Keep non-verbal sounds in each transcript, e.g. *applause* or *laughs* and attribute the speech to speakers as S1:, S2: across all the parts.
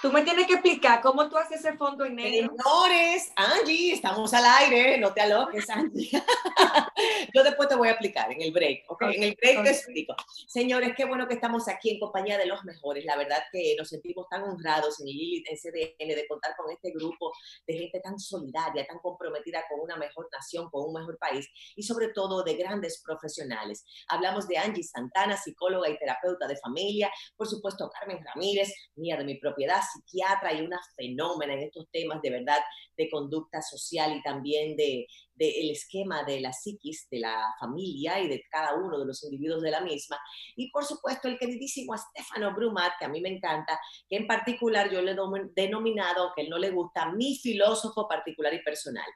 S1: Tú me tienes que explicar cómo tú haces ese fondo en negro.
S2: Señores, Angie, estamos al aire, no te aloques, Angie. *laughs* *laughs* Yo después te voy a explicar en el break, ¿ok? En el break te explico. Señores, qué bueno que estamos aquí en compañía de los mejores. La verdad que nos sentimos tan honrados en Lilith, en CDN, de contar con este grupo de gente tan solidaria, tan comprometida con una mejor nación, con un mejor país y sobre todo de grandes profesionales. Hablamos de Angie Santana, psicóloga y terapeuta de familia, por supuesto Carmen Ramírez, mía de mi propiedad, psiquiatra y una fenómena en estos temas de verdad de conducta social y también de, del esquema de la psiquis, de la familia y de cada uno de los individuos de la misma. Y por supuesto el queridísimo Stefano Brumat, que a mí me encanta, que en particular yo le he denominado, aunque él no le gusta, mi filósofo particular y personal.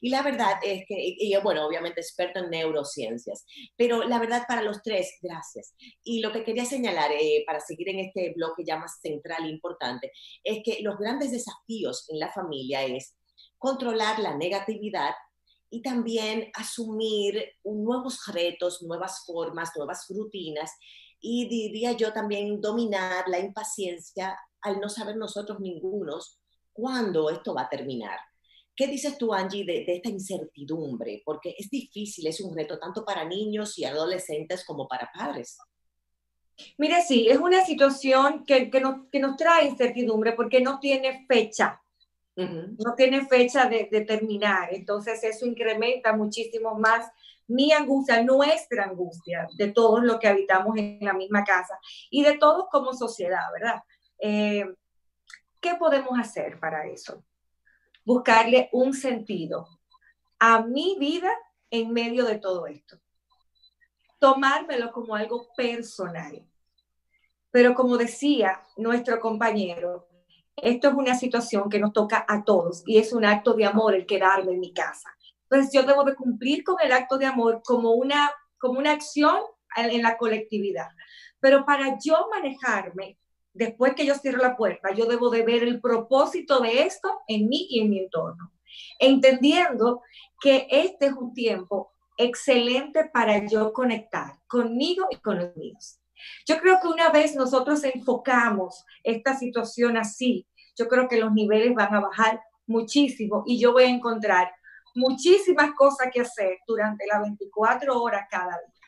S2: Y la verdad es que, y, bueno, obviamente experto en neurociencias, pero la verdad para los tres, gracias. Y lo que quería señalar eh, para seguir en este bloque ya más central e importante, es que los grandes desafíos en la familia es controlar la negatividad y también asumir nuevos retos, nuevas formas, nuevas rutinas y diría yo también dominar la impaciencia al no saber nosotros ningunos cuándo esto va a terminar. ¿Qué dices tú, Angie, de, esta incertidumbre? Porque es difícil, es un reto tanto para niños y adolescentes como para padres.
S1: Mire, sí, es una situación que, que, nos, que nos trae incertidumbre porque no tiene fecha no tiene fecha de, terminar. Entonces eso incrementa muchísimo más mi angustia, nuestra angustia de todos los que habitamos en la misma casa y de todos como sociedad, ¿verdad? Eh, ¿Qué podemos hacer para eso? Buscarle un sentido a mi vida en medio de todo esto. Tomármelo como algo personal. Pero como decía nuestro compañero, esto es una situación que nos toca a todos y es un acto de amor el quedarme en mi casa. Entonces yo debo de cumplir con el acto de amor como una, como una acción en la colectividad. Pero para yo manejarme, después que yo cierro la puerta, yo debo de ver el propósito de esto en mí y en mi entorno, entendiendo que este es un tiempo excelente para yo conectar conmigo y con los míos. Yo creo que una vez nosotros enfocamos esta situación así, yo creo que los niveles van a bajar muchísimo y yo voy a encontrar muchísimas cosas que hacer durante las 24 horas cada día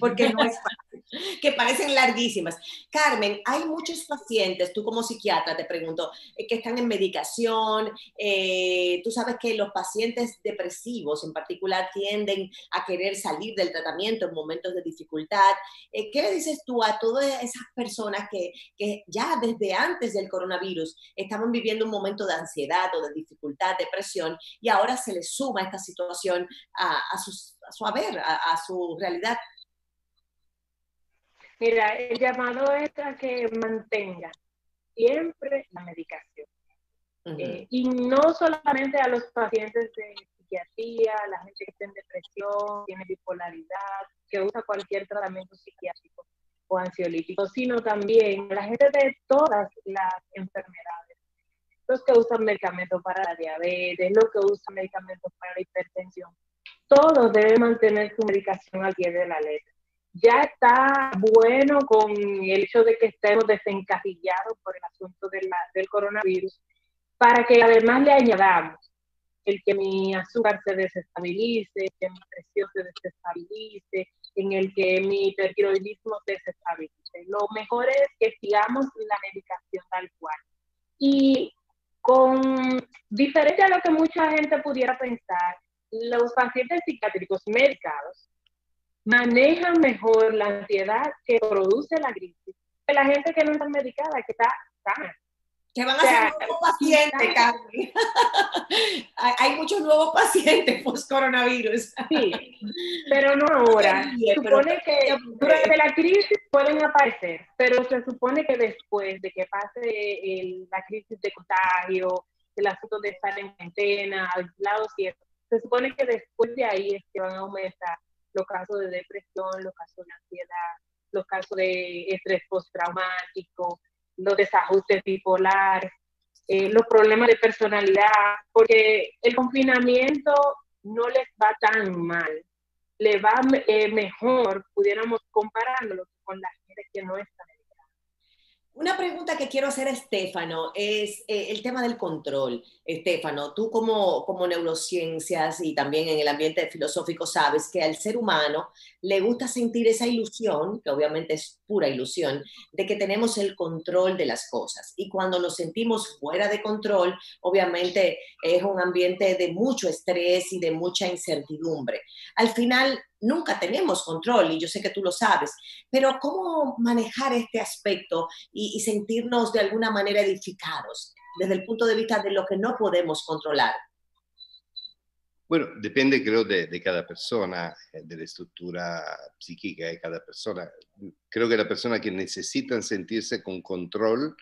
S1: porque no es fácil. *laughs*
S2: que parecen larguísimas. Carmen, hay muchos pacientes, tú como psiquiatra te pregunto, eh, que están en medicación, eh, tú sabes que los pacientes depresivos en particular tienden a querer salir del tratamiento en momentos de dificultad. Eh, ¿Qué le dices tú a todas esas personas que, que, ya desde antes del coronavirus estaban viviendo un momento de ansiedad o de dificultad, depresión, y ahora se les suma esta situación a, a, a su haber, a, a su realidad
S3: Mira, el llamado es a que mantenga siempre la medicación. Eh, y no solamente a los pacientes de psiquiatría, la gente que está en depresión, tiene bipolaridad, que usa cualquier tratamiento psiquiátrico o ansiolítico, sino también a la gente de todas las enfermedades. Los que usan medicamentos para la diabetes, los que usan medicamentos para la hipertensión. Todos deben mantener su medicación al pie de la letra ya está bueno con el hecho de que estemos desencasillados por el asunto del coronavirus, para que además le añadamos el que mi azúcar se desestabilice, que mi presión se desestabilice, en el que mi hipertiroidismo se desestabilice. Lo mejor es que sigamos la medicación tal cual. Y con diferente a lo que mucha gente pudiera pensar, los pacientes psiquiátricos medicados manejan mejor la ansiedad que produce la crisis que la gente que no está medicada, que está sana.
S2: Que van a ser nuevos pacientes, Carmen. *laughs* Hay muchos nuevos pacientes post-coronavirus.
S3: Sí, pero no ahora. Se supone que durante la crisis pueden aparecer, pero se supone que después de que pase la crisis de contagio, el asunto de estar en cuarentena, aislados y eso, se supone que después de ahí es que van a aumentar los casos de depresión, los casos de ansiedad, los casos de estrés postraumático, los desajustes bipolares, eh, los problemas de personalidad, porque el confinamiento no les va tan mal, le va eh, mejor, pudiéramos comparándolo con la gente que no está
S2: Una pregunta que quiero hacer a Estefano es eh, el tema del control. Estefano, tú como, como neurociencias y también en el ambiente filosófico sabes que al ser humano le gusta sentir esa ilusión, que obviamente es pura ilusión, de que tenemos el control de las cosas. Y cuando nos sentimos fuera de control, obviamente es un ambiente de mucho estrés y de mucha incertidumbre. Al final, nunca tenemos control y yo sé que tú lo sabes, pero ¿cómo manejar este aspecto y, sentirnos de alguna manera edificados desde el punto de vista de lo que no podemos controlar?
S4: Bueno, depende creo de, cada persona, eh, de la estructura psíquica de cada persona. Creo que las personas que necesitan sentirse con control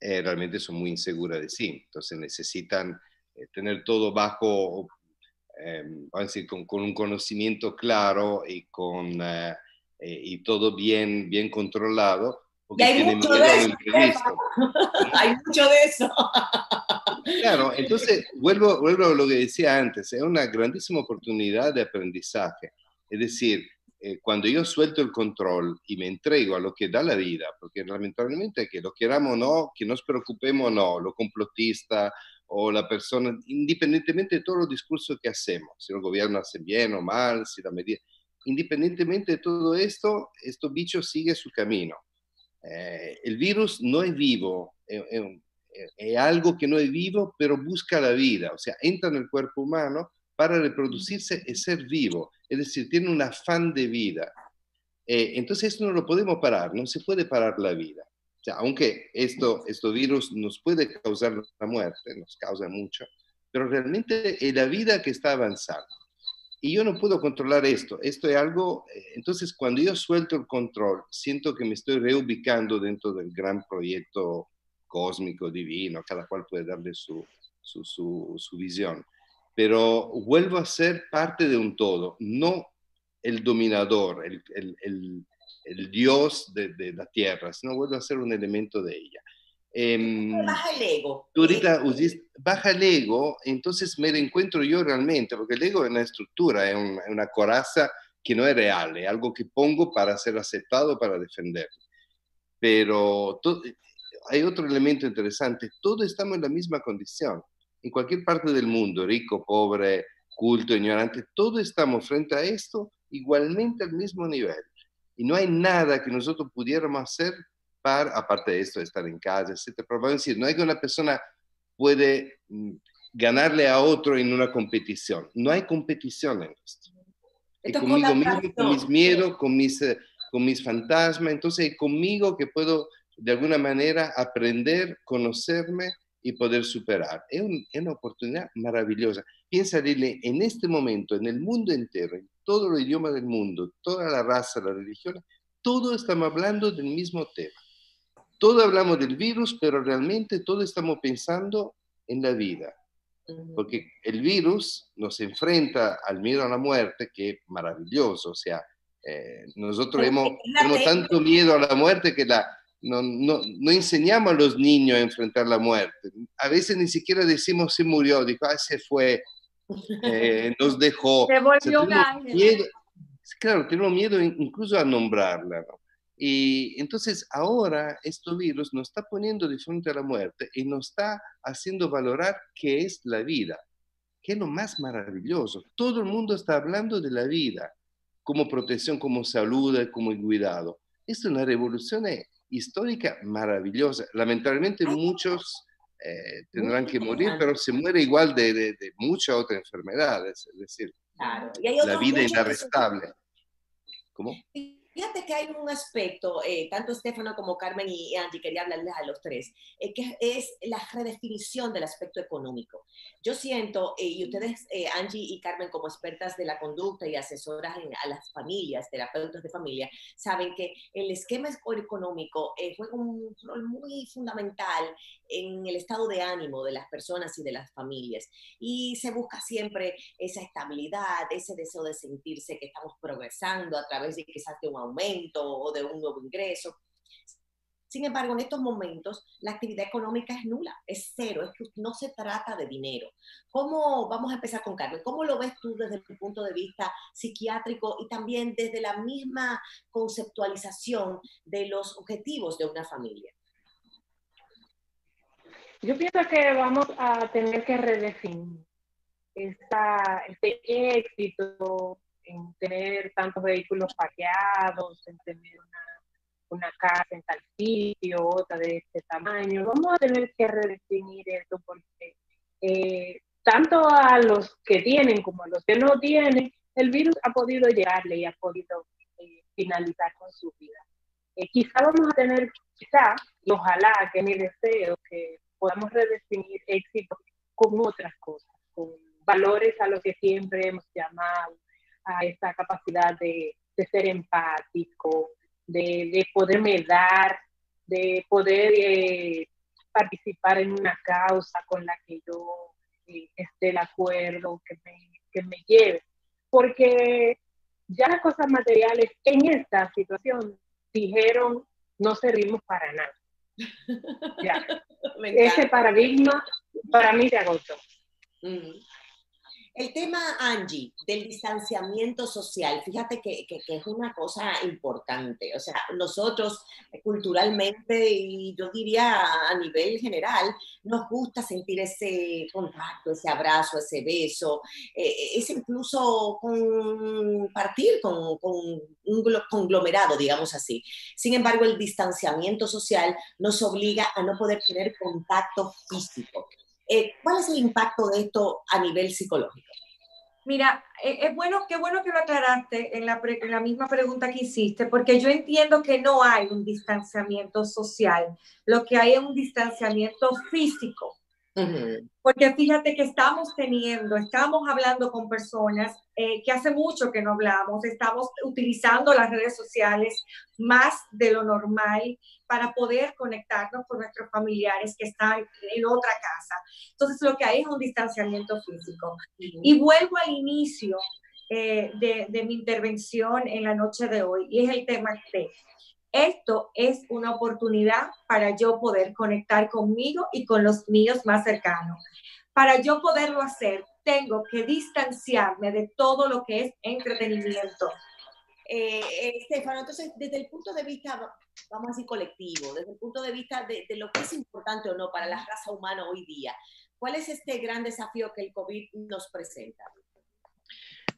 S4: eh, realmente son muy inseguras de sí, entonces necesitan eh, tener todo bajo vamos a decir, con, con, un conocimiento claro y, con, eh, eh, y todo bien, bien controlado.
S2: Porque hay mucho de eso. *laughs* hay mucho de eso.
S4: Claro, entonces vuelvo, vuelvo a lo que decía antes, es una grandísima oportunidad de aprendizaje. Es decir, cuando yo suelto el control y me entrego a lo que da la vida, porque lamentablemente que lo queramos o no, que nos preocupemos o no, lo complotista, o la persona, independientemente de todos los discursos que hacemos, si el gobierno hace bien o mal, si la medida, independientemente de todo esto, este bicho sigue su camino. Eh, el virus no es vivo, es, algo que no es vivo, pero busca la vida, o sea, entra en el cuerpo humano para reproducirse y ser vivo, es decir, tiene un afán de vida. Eh, entonces esto no lo podemos parar, no se puede parar la vida. O sea, aunque esto, este virus nos puede causar la muerte, nos causa mucho, pero realmente es la vida que está avanzando. Y yo no puedo controlar esto. Esto es algo, eh, entonces cuando yo suelto el control, siento que me estoy reubicando dentro del gran proyecto cósmico, divino, cada cual puede darle su, su, su, su visión. Pero vuelvo a ser parte de un todo, no el dominador, el, el, el, el dios de, la tierra, sino vuelve a ser un elemento de ella.
S2: Em, baja el ego.
S4: Tú ahorita baja el ego, entonces me encuentro yo realmente, porque el ego es una estructura, es, una coraza que no es real, es algo que pongo para ser aceptado, para defenderme. Pero hay otro elemento interesante, todos estamos en la misma condición. En cualquier parte del mundo, rico, pobre, culto, ignorante, todos estamos frente a esto igualmente al mismo nivel. Y no hay nada que nosotros pudiéramos hacer para, aparte de esto, estar en casa, etc. Pero vamos a decir, no hay que una persona puede mm, ganarle a otro en una competición. No hay competición en esto. Es conmigo mismo, con mis miedos, con mis, eh, con mis fantasmas. Entonces, es conmigo que puedo, de alguna manera, aprender, conocerme y poder superar. Es, es una oportunidad maravillosa. Piensa, Lili, en este momento, en el mundo entero, en todo el idioma del mundo, toda la raza, la religión, todos estamos hablando del mismo tema. Todos hablamos del virus, pero realmente todos estamos pensando en la vida. Porque el virus nos enfrenta al miedo a la muerte, que es maravilloso. O sea, eh, nosotros hemos, tenemos tanto miedo a la muerte que la, no, no, no, enseñamos a los niños a enfrentar la muerte. A veces ni siquiera decimos se murió, dijo, ah, se fue, eh, *laughs* nos dejó.
S1: Se volvió Miedo,
S4: claro, tenemos miedo incluso a nombrarla. Y entonces ahora este virus nos está poniendo de frente a la muerte y nos está haciendo valorar qué es la vida, que es lo más maravilloso. Todo el mundo está hablando de la vida como protección, como salud, como cuidado. Esto es una revolución histórica maravillosa. Lamentablemente muchos eh, tendrán que morir, pero se muere igual de, de, de muchas otras enfermedades, es decir, la vida inarrestable. ¿Cómo?
S2: Fíjate que hay un aspecto, eh, tanto Estefano como Carmen y Angie, quería hablarles a los tres, eh, que es la redefinición del aspecto económico. Yo siento, eh, y ustedes, Angie y Carmen, como expertas de la conducta y asesoras a las familias, terapeutas de familia, saben que el esquema económico juega un rol muy fundamental en el estado de ánimo de las personas y de las familias. Y se busca siempre esa estabilidad, ese deseo de sentirse que estamos progresando a través de quizás de un aumento o de un nuevo ingreso. Sin embargo, en estos momentos la actividad económica es nula, es cero, es que no se trata de dinero. ¿Cómo, vamos a empezar con Carmen, cómo lo ves tú desde el punto de vista psiquiátrico y también desde la misma conceptualización de los objetivos de una familia?
S3: Yo pienso que vamos a tener que redefinir esta, este éxito en tener tantos vehículos parqueados, en tener una, una casa en tal sitio, otra de este tamaño. Vamos a tener que redefinir esto porque eh, tanto a los que tienen como a los que no tienen, el virus ha podido llegarle y ha podido eh, finalizar con su vida. Eh, quizá vamos a tener, quizá, y ojalá que mi deseo, que podamos redefinir éxito con otras cosas, con valores a los que siempre hemos llamado, a esta capacidad de, ser empático, de, poderme dar, de poder eh, participar en una causa con la que yo eh, esté de acuerdo, que me, que me lleve. Porque ya las cosas materiales en esta situación dijeron no servimos para nada. Ya. *laughs* Ese paradigma para mí se agotó.
S2: El tema, Angie, del distanciamiento social, fíjate que, es una cosa importante. O sea, nosotros eh, culturalmente y yo diría a nivel general, nos gusta sentir ese contacto, ese abrazo, ese beso, eh, es incluso compartir con un conglomerado, digamos así. Sin embargo, el distanciamiento social nos obliga a no poder tener contacto físico. Eh, ¿Cuál es el impacto de esto a nivel psicológico?
S1: Mira, eh, es bueno, qué bueno que lo aclaraste en la, en la misma pregunta que hiciste, porque yo entiendo que no hay un distanciamiento social, lo que hay es un distanciamiento físico. Porque fíjate que estamos teniendo, estamos hablando con personas eh, que hace mucho que no hablamos, estamos utilizando las redes sociales más de lo normal para poder conectarnos con nuestros familiares que están en otra casa. Entonces lo que hay es un distanciamiento físico. Y vuelvo al inicio eh, de, de mi intervención en la noche de hoy, y es el tema de esto es una oportunidad para yo poder conectar conmigo y con los míos más cercanos. Para yo poderlo hacer, tengo que distanciarme de todo lo que es entretenimiento.
S2: Eh, eh, Estefano, entonces, desde el punto de vista, vamos a decir, colectivo, desde el punto de vista de, lo que es importante o no para la raza humana hoy día, ¿cuál es este gran desafío que el COVID nos presenta?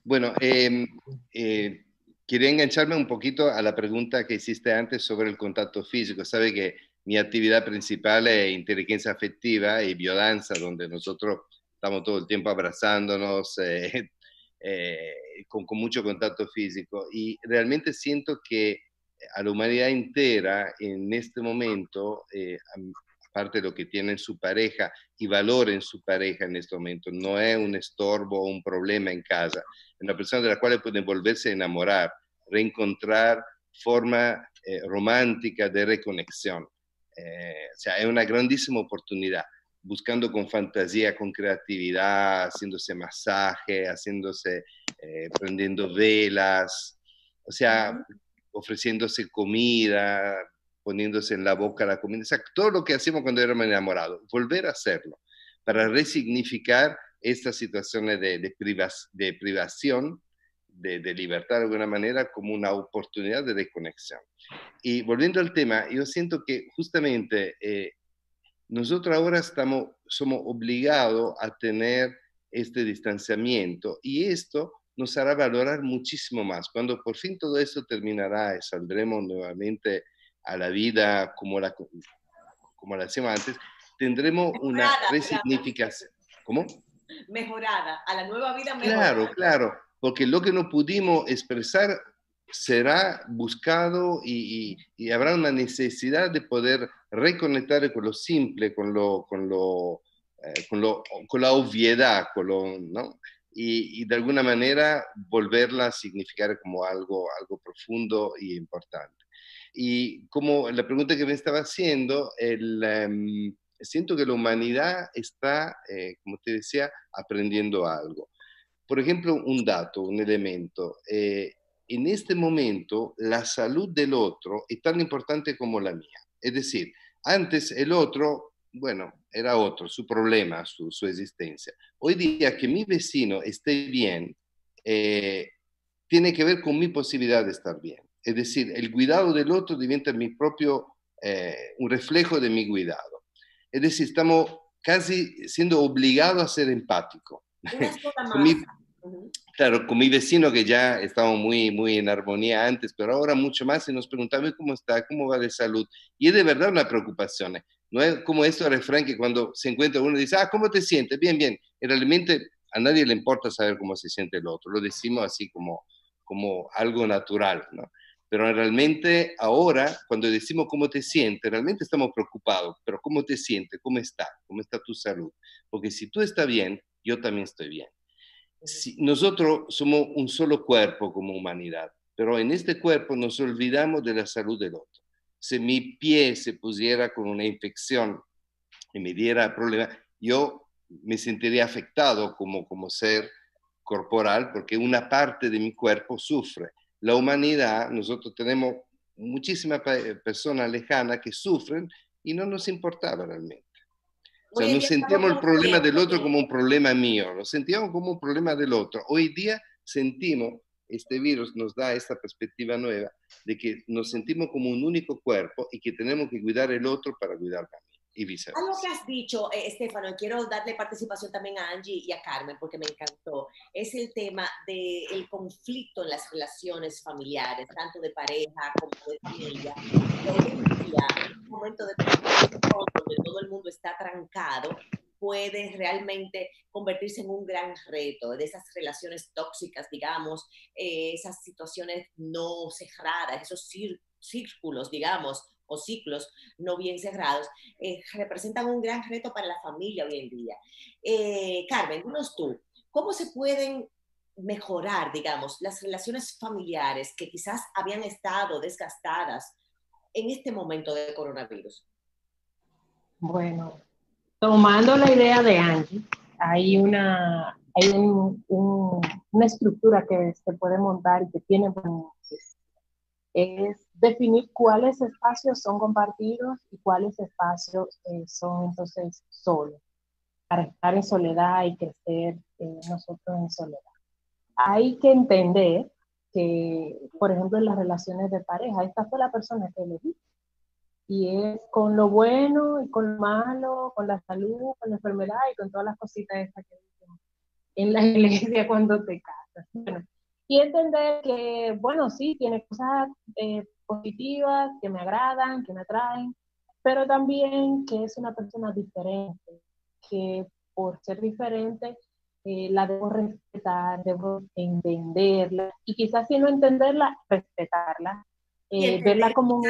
S4: Bueno, em, eh, quería engancharme un poquito a la pregunta que hiciste antes sobre el contacto físico. Sabe que mi actividad principal es inteligencia afectiva y biodanza, donde nosotros estamos todo el tiempo abrazándonos, eh, *laughs* eh, con, mucho contacto físico. Y realmente siento que a la humanidad entera en este momento, eh, aparte de lo que tiene su pareja y valor en su pareja en este momento, no es un estorbo o un problema en casa, es una persona de la cual puede volverse a enamorar reencontrar forma eh, romántica de reconexión. Eh, o sea, es una grandísima oportunidad, buscando con fantasía, con creatividad, haciéndose masaje, haciéndose, eh, prendiendo velas, o sea, ofreciéndose comida, poniéndose en la boca la comida, o sea, todo lo que hacemos cuando éramos enamorados, volver a hacerlo, para resignificar estas situaciones de, de, de privación de, libertad de alguna manera como una oportunidad de desconexión. Y volviendo al tema, yo siento que justamente eh, nosotros ahora estamos, somos obligados a tener este distanciamiento y esto nos hará valorar muchísimo más. Cuando por fin todo esto terminará y saldremos nuevamente a la vida como la, como la hacíamos antes, tendremos una resignificación. ¿Cómo?
S2: Mejorada, a la nueva vida mejorada.
S4: Claro, claro porque lo que no pudimos expresar será buscado y, habrá una necesidad de poder reconectar con lo simple, con, lo, con, lo, eh, con, lo, con la obviedad, con lo, ¿no? y, de alguna manera volverla a significar como algo, algo profundo y importante. Y como la pregunta que me estaba haciendo, el, em, siento que la humanidad está, eh, como te decía, aprendiendo algo. Por ejemplo, un dato, un elemento. Eh, en este momento, la salud del otro es tan importante como la mía. Es decir, antes el otro, bueno, era otro, su problema, su, existencia. Hoy día que mi vecino esté bien, eh, tiene que ver con mi posibilidad de estar bien. Es decir, el cuidado del otro diventa mi propio, eh, un reflejo de mi cuidado. Es decir, estamos casi siendo obligados a ser empáticos. *laughs* Claro, con mi vecino que ya estábamos muy, muy en armonía antes, pero ahora mucho más y nos preguntaba cómo está, cómo va de salud. Y es de verdad una preocupación. ¿eh? No es como esto refrán que cuando se encuentra uno dice, ah, ¿cómo te sientes? Bien, bien. Y realmente a nadie le importa saber cómo se siente el otro. Lo decimos así como, como algo natural, ¿no? Pero realmente ahora, cuando decimos cómo te sientes, realmente estamos preocupados. Pero ¿cómo te sientes? ¿Cómo está? ¿Cómo está tu salud? Porque si tú estás bien, yo también estoy bien. Si nosotros somos un solo cuerpo como humanidad, pero en este cuerpo nos olvidamos de la salud del otro. Si mi pie se pusiera con una infección y me diera problema, yo me sentiría afectado como, como ser corporal porque una parte de mi cuerpo sufre la humanidad, nosotros tenemos muchísimas personas lejanas que sufren y no nos importaba realmente. O sea, no sentíamos el problema del otro como un problema mío, lo sentíamos como un problema del otro. Hoy día sentimos, este virus nos da esta perspectiva nueva de que nos sentimos como un único cuerpo y que tenemos que cuidar el otro para cuidar a mí y viceversa.
S2: Algo que has dicho, eh, Estefano, quiero darle participación también a Angie y a Carmen porque me encantó, es el tema del conflicto en las relaciones familiares, tanto de pareja como de familia. En un momento de donde todo el mundo está trancado, puede realmente convertirse en un gran reto de esas relaciones tóxicas, digamos, eh, esas situaciones no cerradas, esos círculos, digamos, ciclos no bien cerrados, eh, representan un gran reto para la familia hoy en día. Eh, Carmen, dinos tú, ¿cómo se pueden mejorar, digamos, las relaciones familiares que quizás habían estado desgastadas en este momento de coronavirus?
S3: Bueno, tomando la idea de Angie, hay una, hay una estructura que se puede montar y que tiene es definir cuáles espacios son compartidos y cuáles espacios eh, son entonces solos, para estar en soledad y crecer eh, nosotros en soledad. Hay que entender que, por ejemplo, en las relaciones de pareja, esta fue la persona que elegí. Y es con lo bueno y con lo malo, con la salud, con la enfermedad y con todas las cositas estas que dicen en la *laughs* iglesia cuando te casas. Bueno, y entender que, bueno, sí, tiene cosas eh, positivas que me agradan, que me atraen, pero también que es una persona diferente, que por ser diferente eh, la debo respetar, debo entenderla y quizás si no entenderla, respetarla.
S2: Eh, verla como un...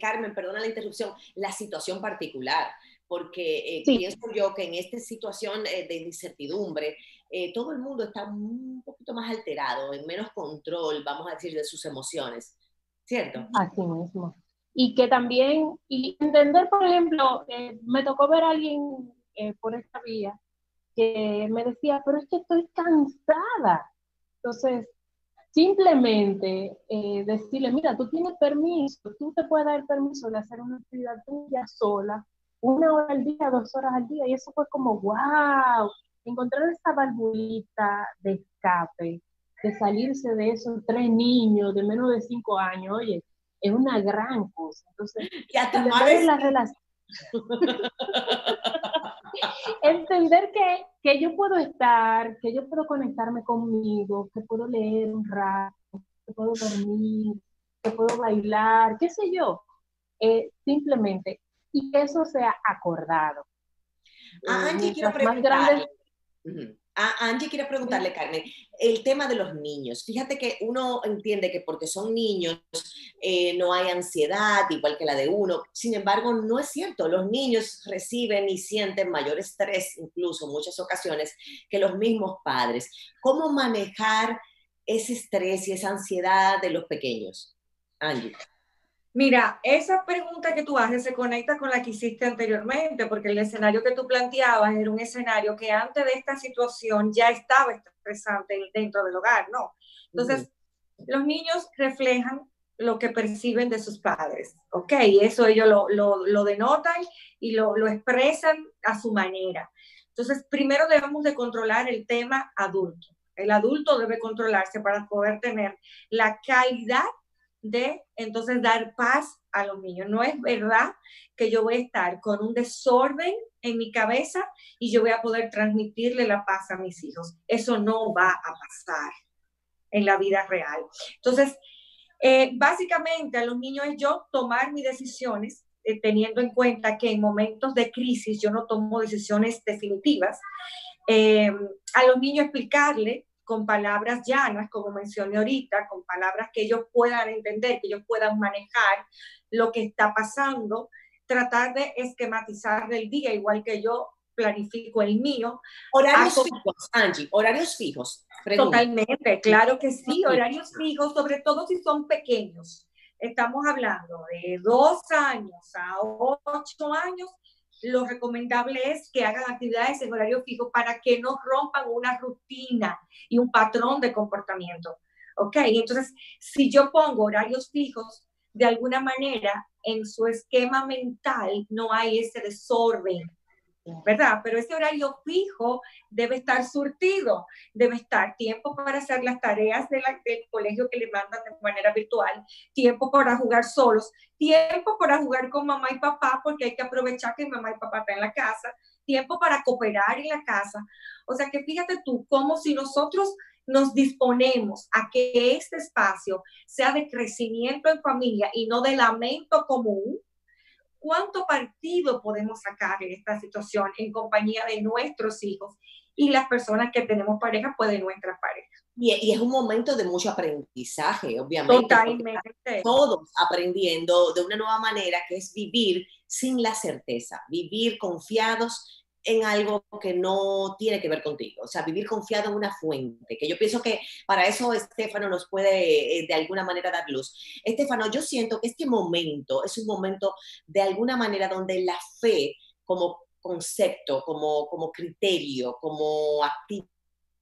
S2: Carmen, perdona la interrupción, la situación particular, porque eh, pienso yo que en esta situación de incertidumbre, eh, todo el mundo está un poquito más alterado, en menos control, vamos a decir, de sus emociones, ¿cierto?
S3: Así mismo. Y que también, y entender, por ejemplo, eh, me tocó ver a alguien eh, por esta vía que me decía, pero es que estoy cansada. Entonces, simplemente decirle, mira, tú tienes permiso, tú te puedes dar permiso de hacer una actividad tuya sola, una hora al día, dos horas al día, y eso fue como, wow, encontrar esa valvulita de escape, de salirse de esos tres niños de menos de cinco años, oye, es una gran cosa. Entonces,
S2: y relación. *laughs*
S3: Entender que, que yo puedo estar, que yo puedo conectarme conmigo, que puedo leer un rato, que puedo dormir, que puedo bailar, qué sé yo. Eh, simplemente, y que eso sea acordado.
S2: Ah, Angie, quiero preguntar. A Angie quiero preguntarle, Carmen, el tema de los niños. Fíjate que uno entiende que porque son niños eh, no hay ansiedad igual que la de uno. Sin embargo, no es cierto. Los niños reciben y sienten mayor estrés, incluso en muchas ocasiones, que los mismos padres. ¿Cómo manejar ese estrés y esa ansiedad de los pequeños? Angie.
S1: Mira, esa pregunta que tú haces se conecta con la que hiciste anteriormente, porque el escenario que tú planteabas era un escenario que antes de esta situación ya estaba estresante dentro del hogar, ¿no? Entonces, los niños reflejan lo que perciben de sus padres, ¿ok? Y eso ellos lo, lo, lo denotan y lo, lo expresan a su manera. Entonces, primero debemos de controlar el tema adulto. El adulto debe controlarse para poder tener la calidad de entonces dar paz a los niños. No es verdad que yo voy a estar con un desorden en mi cabeza y yo voy a poder transmitirle la paz a mis hijos. Eso no va a pasar en la vida real. Entonces, eh, básicamente a los niños es yo tomar mis decisiones eh, teniendo en cuenta que en momentos de crisis yo no tomo decisiones definitivas. Eh, a los niños explicarle con palabras llanas, como mencioné ahorita, con palabras que ellos puedan entender, que ellos puedan manejar lo que está pasando, tratar de esquematizar el día, igual que yo planifico el mío.
S2: Horarios fijos, Angie, horarios fijos.
S1: Totalmente, claro que sí, horarios fijos, sobre todo si son pequeños. Estamos hablando de dos años a ocho años, lo recomendable es que hagan actividades en horario fijo para que no rompan una rutina y un patrón de comportamiento. ¿Ok? Entonces, si yo pongo horarios fijos, de alguna manera en su esquema mental no hay ese desorden ¿verdad? Pero ese horario fijo debe estar surtido, debe estar tiempo para hacer las tareas de del colegio que le mandan de manera virtual, tiempo para jugar solos, tiempo para jugar con mamá y papá, porque hay que aprovechar que mamá y papá están en la casa, tiempo para cooperar en la casa. O sea que fíjate tú, como si nosotros nos disponemos a que este espacio sea de crecimiento en familia y no de lamento común, cuánto partido podemos sacar de esta situación en compañía de nuestros hijos y las personas que tenemos pareja, pues de nuestra pareja.
S2: Y, es un momento de mucho aprendizaje, obviamente. Totalmente. Todos aprendiendo de una nueva manera que es vivir sin la certeza, vivir confiados en algo que no tiene que ver contigo, o sea, vivir confiado en una fuente, que yo pienso que para eso Estefano nos puede eh, de alguna manera dar luz. Estefano, yo siento que este momento es un momento de alguna manera donde la fe como concepto, como, como criterio, como actividad,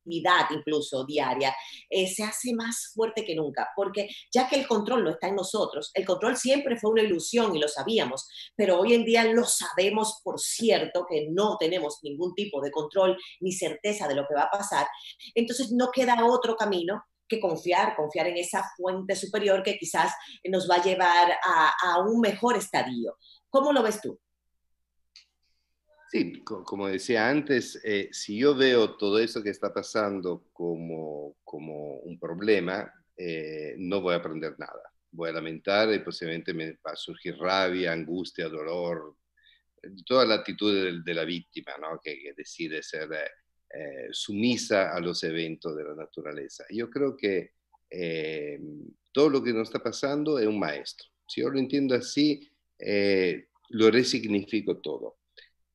S2: incluso diaria, eh, se hace más fuerte que nunca, porque ya que el control no está en nosotros, el control siempre fue una ilusión y lo sabíamos, pero hoy en día lo sabemos por cierto que no tenemos ningún tipo de control ni certeza de lo que va a pasar, entonces no queda otro camino que confiar, confiar en esa fuente superior que quizás nos va a llevar a, a un mejor estadio. ¿Cómo lo ves tú?
S4: Sí, como decía antes, eh, si yo veo todo eso que está pasando como, como un problema, eh, no voy a aprender nada. Voy a lamentar y posiblemente me va a surgir rabia, angustia, dolor, toda la actitud de, la víctima, ¿no? que, decide ser eh, sumisa a los eventos de la naturaleza. Yo creo que todo lo que nos está pasando es un maestro. Si yo lo entiendo así, lo resignifico todo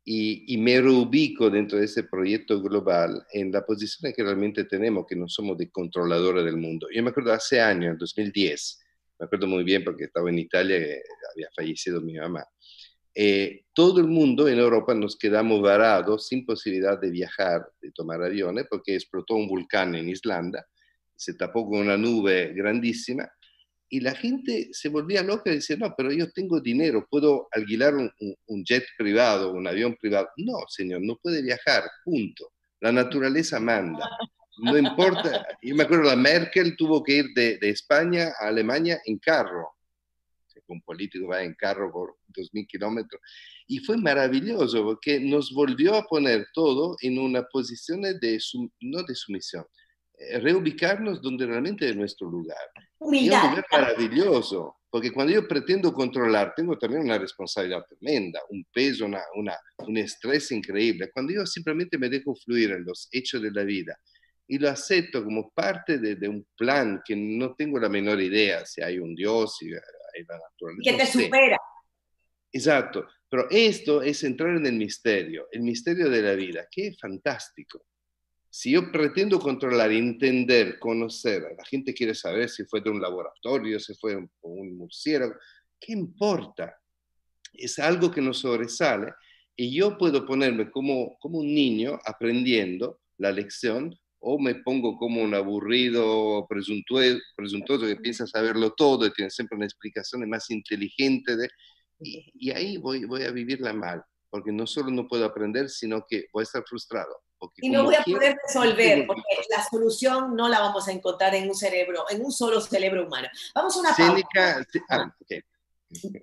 S4: y, me reubico dentro de ese proyecto global en la posición que realmente tenemos, que no somos de controladores del mundo. Yo me acuerdo hace años, en 2010, me acuerdo muy bien porque estaba en Italia, y había fallecido mi mamá. Eh, todo el mundo en Europa nos quedamos varados sin posibilidad de viajar, de tomar aviones, porque explotó un volcán en Islanda, se tapó con una nube grandísima y la gente se volvía loca y decía, no, pero yo tengo dinero, puedo alquilar un, jet privado, un avión privado. No, señor, no puede viajar, punto. La naturaleza manda. No importa. Yo me acuerdo, la Merkel tuvo que ir de, España a Alemania en carro. Un político va en carro por 2.000 kilómetros. Y fue maravilloso porque nos volvió a poner todo en una posición de, no de sumisión, reubicarnos donde realmente es nuestro lugar. Humildad. Es un lugar maravilloso, porque cuando yo pretendo controlar, tengo también una responsabilidad tremenda, un peso, una, una, un estrés increíble. Cuando yo simplemente me dejo fluir en los hechos de la vida y lo acepto como parte de, de un plan que no tengo la menor idea si hay un Dios, si hay la naturaleza.
S2: Que te supera.
S4: Exacto, pero esto es entrar en el misterio, el misterio de la vida, que es fantástico. Si yo pretendo controlar, entender, conocer, la gente quiere saber si fue de un laboratorio, si fue un, un murciélago, ¿qué importa? Es algo que nos sobresale y yo puedo ponerme como, como un niño aprendiendo la lección o me pongo como un aburrido presuntuoso, que piensa saberlo todo y tiene siempre una explicación más inteligente de, y, y, ahí voy, voy a vivirla mal, porque no solo no puedo aprender, sino que voy a estar frustrado
S2: y no voy a poder resolver, porque la solución no la vamos a encontrar en un cerebro, en un solo cerebro humano. Vamos a una pausa.
S4: Ah,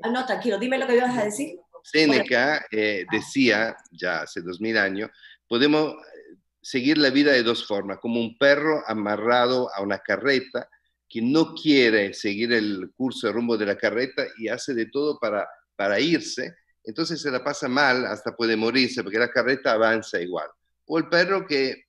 S2: Ah, no, tranquilo, dime lo que ibas a decir.
S4: Seneca eh, decía, ya hace dos mil años, podemos seguir la vida de dos formas, como un perro amarrado a una carreta que no quiere seguir el curso de rumbo de la carreta y hace de todo para, para irse, entonces se la pasa mal, hasta puede morirse porque la carreta avanza igual. O el perro que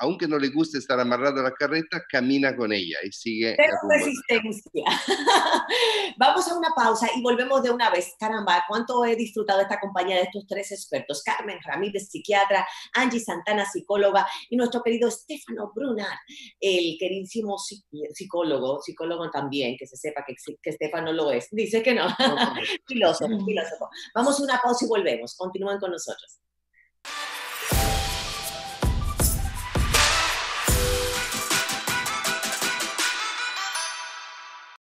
S4: aunque no le guste estar amarrado a la carreta, camina con ella y sigue.
S2: Pero resistencia. *laughs* Vamos a una pausa y volvemos de una vez. Caramba, cuánto he disfrutado esta compañía de estos tres expertos: Carmen Ramírez, psiquiatra, Angie Santana, psicóloga, y nuestro querido Stefano Brunar, el queridísimo psicólogo, psicólogo también, que se sepa que, que Stefano lo es. Dice que no. *laughs* filósofo, filósofo. Vamos a una pausa y volvemos. Continúen con nosotros.